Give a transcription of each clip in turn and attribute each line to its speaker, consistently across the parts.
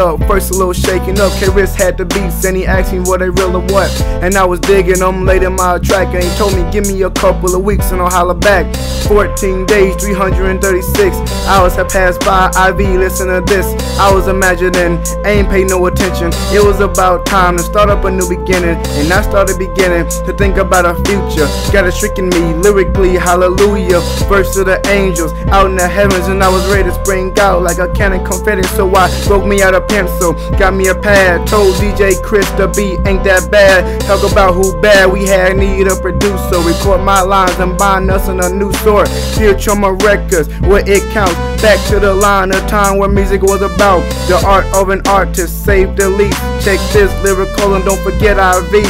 Speaker 1: up. First a little shaking up. K-Ris had the beats and he asked me what they real or what. And I was digging them late in my track and he told me give me a couple of weeks and I'll holler back. 14 days, 336 hours have passed by. IV, listen to this. I was imagining, ain't pay no attention. It was about time to start up a new beginning. And I started beginning to think about a future. Got it stricken me lyrically, hallelujah. Verse to the angels out in the heavens, and I was ready to spring out like a cannon confetti. So I broke me out a pencil, got me a pad. Told DJ Chris the beat ain't that bad. Talk about who bad, we had need a producer. Record my lines and bind us in a new sort. Pure Trauma Records, where it counts. Back to the line of time where music was about the art of an artist. Save least. Check this lyrical and don't forget IV.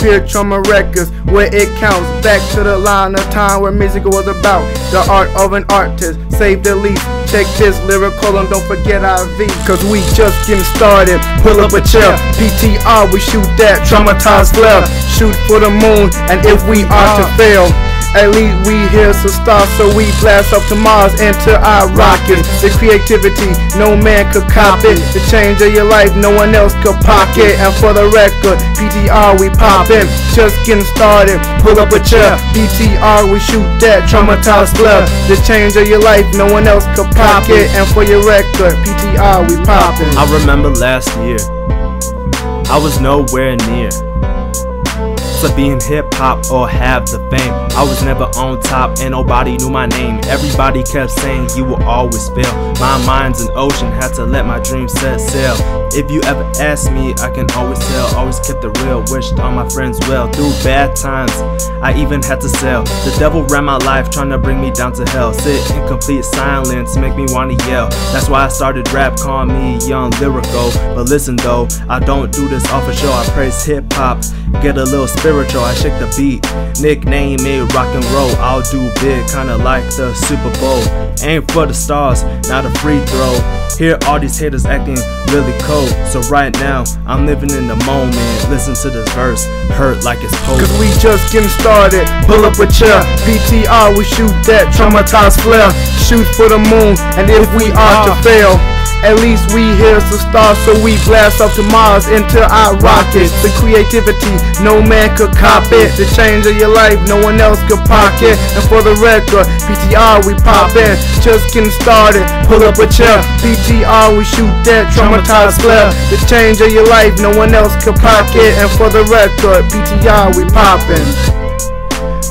Speaker 1: Pure Trauma Records, where it counts. Back to the line of time where music was about the art of an artist. Save the least. Check this lyrical and don't forget IV. Cause we just getting started. Pull up a chair. PTR, we shoot that traumatized flare. Shoot for the moon, and if we are to fail. At least we here some stars, so we blast up to Mars, enter our rocket. The creativity, no man could copy. The change of your life, no one else could pocket. And for the record, PTR we poppin', just getting started. Pull up a chair, PTR we shoot that traumatized blood. The change of your life, no one else could pocket. And for your record, PTR we poppin'.
Speaker 2: I remember last year, I was nowhere near to being hip hop or have the fame. I was never on top and nobody knew my name. Everybody kept saying you will always fail. My mind's an ocean, had to let my dreams set sail. If you ever ask me, I can always tell. Always kept the real, wished all my friends well. Through bad times, I even had to sell. The devil ran my life, trying to bring me down to hell. Sit in complete silence, make me wanna yell. That's why I started rap, call me Yung Lyrikal. But listen though, I don't do this off a show. I praise hip hop, get a little spiritual. I shake the beat, nickname it rock and roll. I'll do big, kinda like the Super Bowl. Aim for the stars, not a free throw. Hear all these haters acting really cold. So right now, I'm living in the moment. Listen to this verse, hurt like it's cold.
Speaker 1: Cause we just getting started. Pull up a chair. PTR, we shoot that traumatized flare. Shoot for the moon, and if we are to ah. fail. At least we here some stars, so we blast off to Mars into our rockets. The creativity, no man could cop it. The change of your life, no one else could pocket. And for the record, PTR we pop in, just getting started. Pull up a chair, PTR we shoot that traumatized flare. The change of your life, no one else could pocket. And for the record, PTR we poppin'.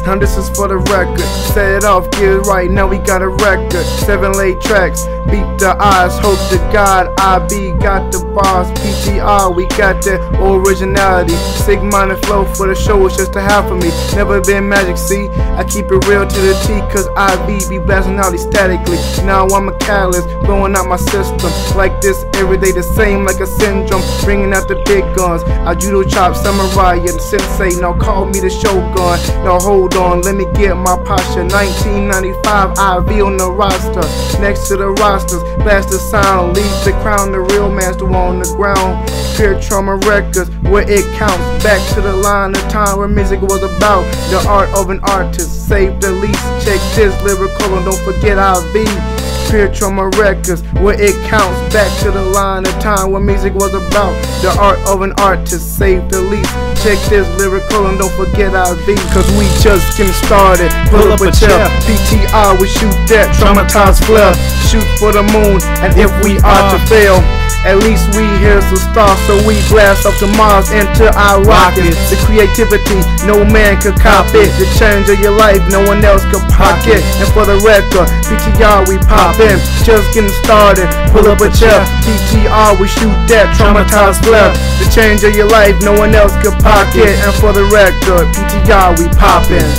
Speaker 1: Now this is for the record. Set it off, get it right. Now we got a record. Seven late tracks. Beat the eyes. Hope to God IV got the bars. PTR, we got the originality. Sigma and flow for the show. It's just a half of me. Never been magic, see. I keep it real to the T. Cause IV be blasting out statically. Now I'm a catalyst. Blowing out my system. Like this every day. The same like a syndrome. Bringing out the big guns. I judo chop samurai and sensei. Now call me the shogun. Now hold on, let me get my posture. 1995 IV on the roster. Next to the rosters, blast the sound. Leave the crown, the real master on the ground. Pure trauma records, where it counts. Back to the line of time where music was about. The art of an artist, save the least. Check this lyrical and don't forget IV. Pure Trauma Records, where it counts back to the line of time when music was about the art of an artist, save the least. Check this lyrical and don't forget IV, cause we just getting started. Pull up a chair, PTR, we shoot that traumatized flare. Shoot for the moon, and if we are to fail, at least we here some stars, so we blast up to Mars into our rockets. The creativity, no man could copy. The change of your life, no one else could pocket. And for the record, PTR we pop in, just getting started. Pull up a chair, PTR we shoot that traumatized flare. The change of your life, no one else could pocket. And for the record, PTR we poppin'.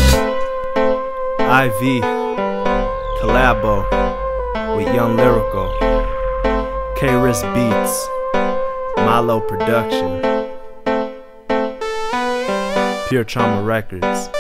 Speaker 2: IV, collabo with Yung Lyrikal, K-Ris Beats, MyLow Production, Pure Trauma Records.